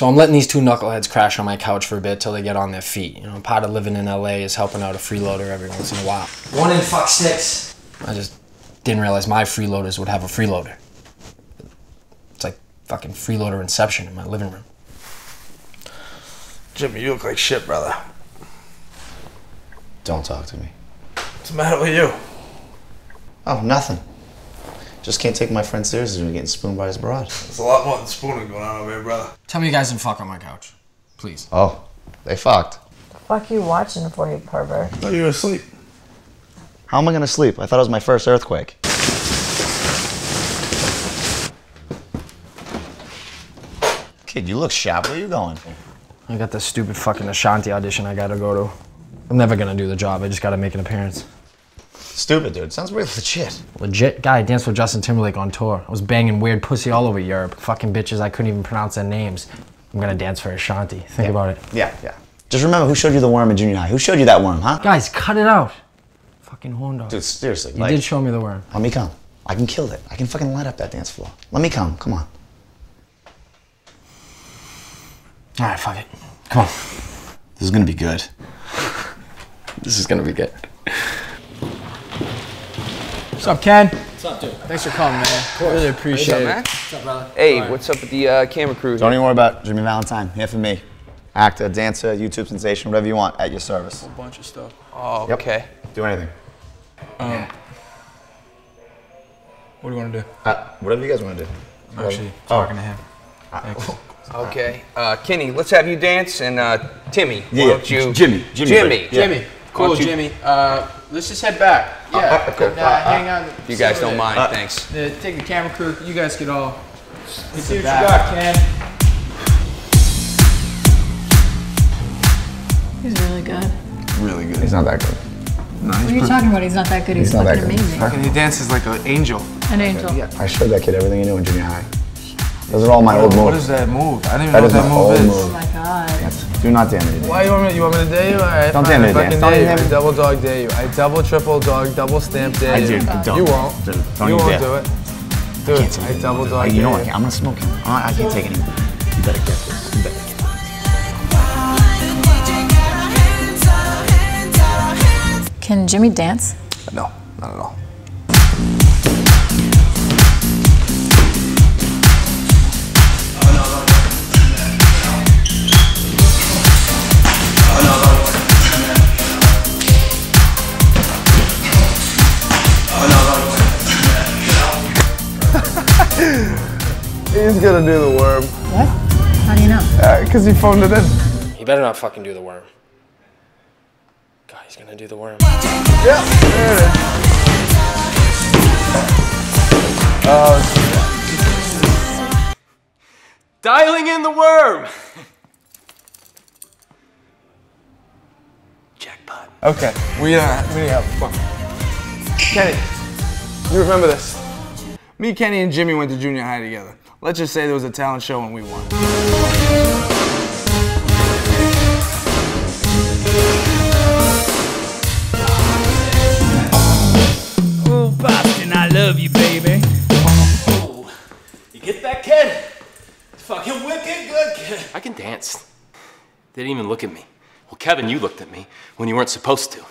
So I'm letting these two knuckleheads crash on my couch for a bit till they get on their feet. You know, part of living in LA is helping out a freeloader every once in a while. One in fuck six. I just didn't realize my freeloaders would have a freeloader. It's like fucking freeloader inception in my living room. Jimmy, you look like shit, brother. Don't talk to me. What's the matter with you? Oh, nothing. Just can't take my friend seriously when getting spooned by his broad. There's a lot more than spooning going on over here, brother. Tell me you guys didn't fuck on my couch. Please. Oh, they fucked. The Fuck you watching for you, pervert. I thought you were asleep. How am I gonna sleep? I thought it was my first earthquake. Kid, you look sharp. Where you going? I got this stupid fucking Ashanti audition I gotta go to. I'm never gonna do the job. I just gotta make an appearance. Stupid, dude. Sounds real legit. Legit guy danced with Justin Timberlake on tour. I was banging weird pussy all over Europe. Fucking bitches I couldn't even pronounce their names. I'm gonna dance for Ashanti. Think about it. Yeah, yeah. Just remember who showed you the worm in junior high. Who showed you that worm, huh? Guys, cut it out. Fucking horn dog. Dude, seriously. you like, did show me the worm. let me come. I can kill it. I can fucking light up that dance floor. Let me come. Come on. All right, fuck it. Come on. This is gonna be good. This is gonna be good. What's up, Ken? What's up, dude? Thanks for coming, man. Really appreciate it. Hey, what's up with the uh, camera crew? Don't even worry about Jimmy Valentine. Here for me. Actor, dancer, YouTube sensation, whatever you want, at your service. A whole bunch of stuff. Oh, Yep. okay. Do anything. What do you want to do? Uh, whatever you guys want to do. I'm actually talking to him. Okay. Uh, Kenny, let's have you dance, and uh, Timmy, Yeah, why don't you? Jimmy, Jimmy, Jimmy. right. Yeah. Jimmy. Cool, you- Jimmy. Uh, let's just head back. Yeah. uh, cool. and, uh, hang on. If you guys don't mind, thanks. Uh, take the camera crew. You guys could all. Let's see what you got, Ken. He's really good. Really good. He's not that good. What are you talking about? He's not that good. He's, not that fucking good. amazing. Fucking he dances like an angel. An angel. Yeah. I showed that kid everything he knew in junior high. Those are all my old moves. What is that move? I didn't even That know what that move is. Oh move. My god. Do not dare me to Why you want me? You want me to dare you? All right, Don't fine, dare me I fucking dance. Don't dare you. dare me. I double dog dare you. I double triple dog double stamp dare I you. do. Don't. You won't. Don't you you won't dare. do it. Do can't it. I it. double Hey, dog you know dare what? you. I'm gonna smoke him. I, I can't take it anymore. You better get this. You better get this. Can Jimmy dance? No, not at all. He's gonna do the worm. What? How do you know? Because he phoned it in. He better not fucking do the worm. God, he's gonna do the worm. Yeah, there it is. Dialing in the worm! Jackpot. Okay, we uh, we need help. Come on. Kenny, you remember this? Me, Kenny, and Jimmy went to junior high together. Let's just say there was a talent show and we won. Oh, Boston, I love you, baby. You get that, kid? It's fucking wicked good, kid. I can dance. They didn't even look at me. Well, Kevin, you looked at me when you weren't supposed to.